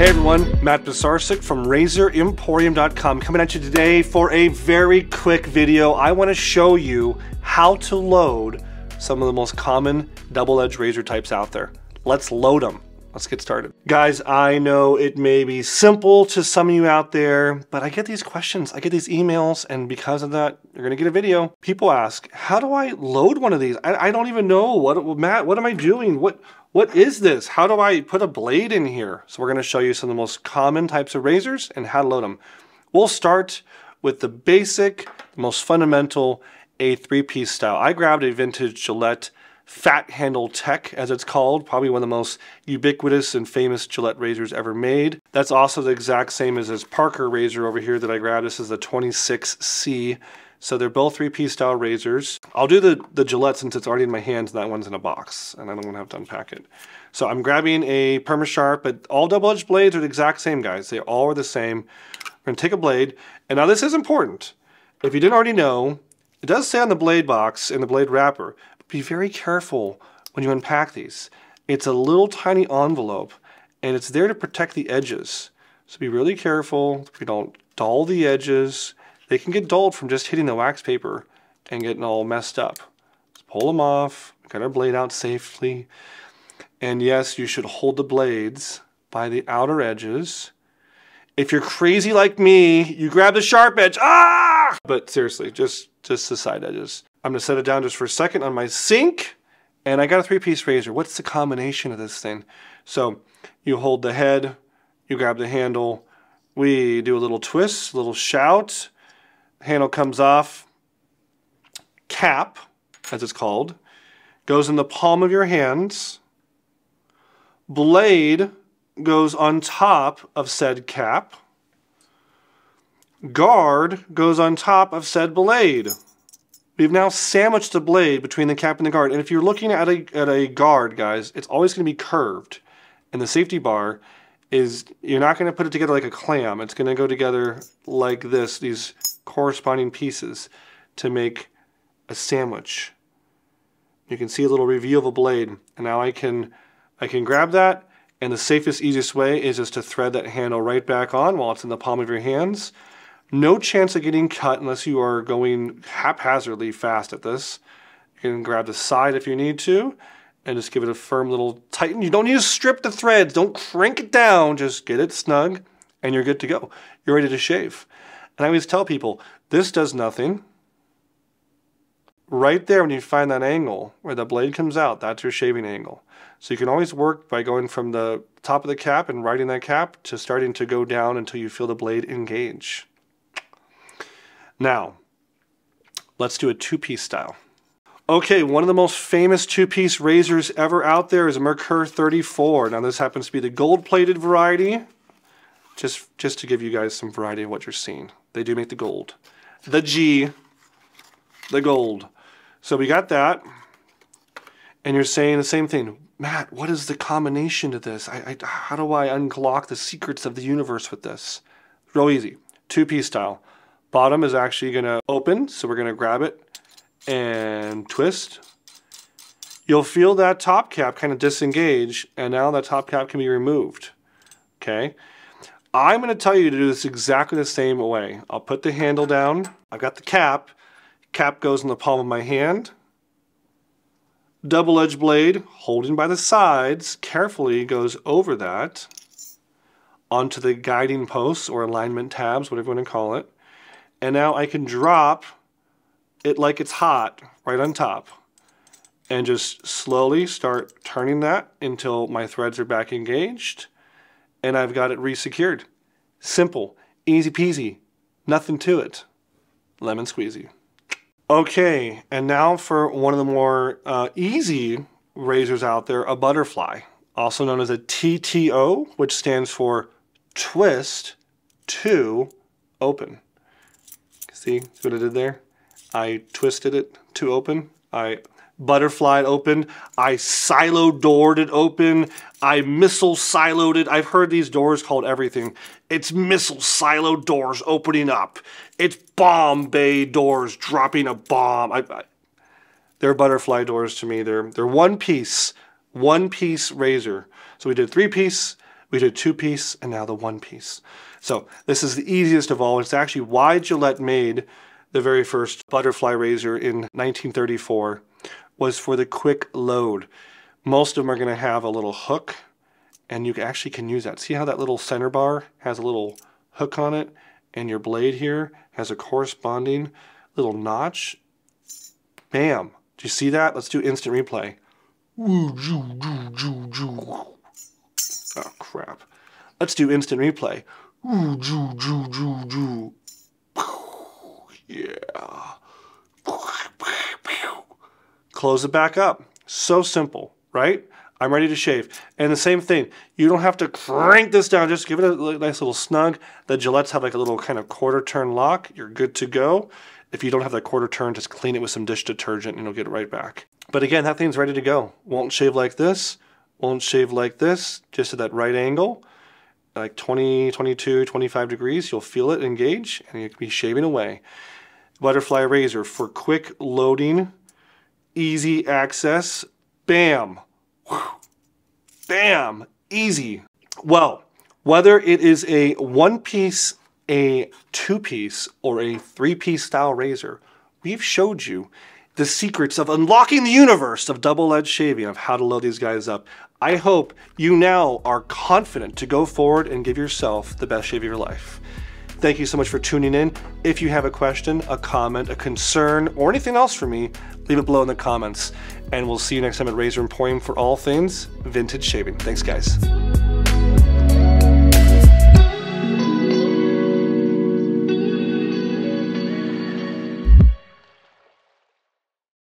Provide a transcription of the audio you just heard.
Hey everyone, Matt Pisarcik from RazorEmporium.com coming at you today for a very quick video. I want to show you how to load some of the most common double-edged razor types out there. Let's load them. Let's get started. Guys, I know it may be simple to some of you out there, but I get these questions, I get these emails, and because of that, you're gonna get a video. People ask, how do I load one of these? I, I don't even know. What, Matt, what am I doing? What, what is this? How do I put a blade in here? So we're gonna show you some of the most common types of razors and how to load them. We'll start with the basic, most fundamental A three-piece style. I grabbed a vintage Gillette Fat Handle Tech, as it's called, probably one of the most ubiquitous and famous Gillette razors ever made. That's also the exact same as this Parker razor over here that I grabbed. This is the 26C. So they're both three-piece style razors. I'll do the, the Gillette since it's already in my hands and that one's in a box and I don't want to have to unpack it. So I'm grabbing a Perma-Sharp, but all double-edged blades are the exact same, guys. They all are the same. We're to take a blade, and now this is important. If you didn't already know, it does say on the blade box in the blade wrapper, be very careful when you unpack these. It's a little tiny envelope and it's there to protect the edges. So be really careful. We don't dull the edges. They can get dulled from just hitting the wax paper and getting all messed up. Let's pull them off, get our blade out safely. And yes, you should hold the blades by the outer edges. If you're crazy like me, you grab the sharp edge. Ah! But seriously, just just the side edges. I'm gonna set it down just for a second on my sink. And I got a three-piece razor. What's the combination of this thing? So you hold the head, you grab the handle, we do a little twist, a little shout, handle comes off, cap, as it's called, goes in the palm of your hands, blade goes on top of said cap, guard goes on top of said blade. We've now sandwiched the blade between the cap and the guard. And if you're looking at a, at a guard, guys, it's always going to be curved. And the safety bar is, you're not going to put it together like a clam. It's going to go together like this, these corresponding pieces to make a sandwich. You can see a little review of a blade. And now I can, I can grab that. And the safest, easiest way is just to thread that handle right back on while it's in the palm of your hands. No chance of getting cut unless you are going haphazardly fast at this. You can grab the side if you need to and just give it a firm little tighten. You don't need to strip the threads. Don't crank it down. Just get it snug and you're good to go. You're ready to shave. And I always tell people, this does nothing. Right there when you find that angle where the blade comes out, that's your shaving angle. So you can always work by going from the top of the cap and riding that cap to starting to go down until you feel the blade engage. Now, let's do a two-piece style. Okay, one of the most famous two-piece razors ever out there is a Merkur 34. Now this happens to be the gold-plated variety. Just, just to give you guys some variety of what you're seeing. They do make the gold. The G, the gold. So we got that. And you're saying the same thing. Matt, what is the combination to this? I, I, how do I unlock the secrets of the universe with this? Real easy. Two-piece style. Bottom is actually going to open, so we're going to grab it and twist. You'll feel that top cap kind of disengage, and now that top cap can be removed. Okay? I'm going to tell you to do this exactly the same way. I'll put the handle down. I've got the cap. Cap goes in the palm of my hand. Double edged blade, holding by the sides, carefully goes over that onto the guiding posts or alignment tabs, whatever you want to call it. And now I can drop it like it's hot right on top and just slowly start turning that until my threads are back engaged and I've got it resecured. Simple, easy peasy, nothing to it. Lemon squeezy. Okay, and now for one of the more uh, easy razors out there, a butterfly, also known as a TTO, which stands for twist to open. See what I did there? I twisted it to open. I butterflied open. I silo doored it open. I missile siloed it. I've heard these doors called everything. It's missile silo doors opening up. It's bomb bay doors dropping a bomb. I, I, they're butterfly doors to me. They're they're one piece, one piece razor. So we did three piece, We did two piece and now the one piece. So this is the easiest of all. It's actually why Gillette made the very first butterfly razor in 1934 was for the quick load. Most of them are going to have a little hook and you actually can use that. See how that little center bar has a little hook on it and your blade here has a corresponding little notch. Bam. Do you see that? Let's do instant replay. Oh crap. Let's do instant replay. Yeah. Close it back up. So simple, right? I'm ready to shave. And the same thing, you don't have to crank this down, just give it a nice little snug. The Gillettes have like a little kind of quarter turn lock. You're good to go. If you don't have that quarter turn, just clean it with some dish detergent and you'll get it right back. But again, that thing's ready to go. Won't shave like this, won't shave like this, just at that right angle, like 20, 22, 25 degrees. You'll feel it engage and you can be shaving away. Butterfly razor for quick loading, easy access, bam. Bam! Easy. Well, whether it is a one piece, a two piece, or a three piece style razor, we've showed you the secrets of unlocking the universe of double edged shaving, of how to load these guys up. I hope you now are confident to go forward and give yourself the best shave of your life. Thank you so much for tuning in. If you have a question, a comment, a concern, or anything else for me, leave it below in the comments. And we'll see you next time at Razor Emporium for all things vintage shaving. Thanks, guys.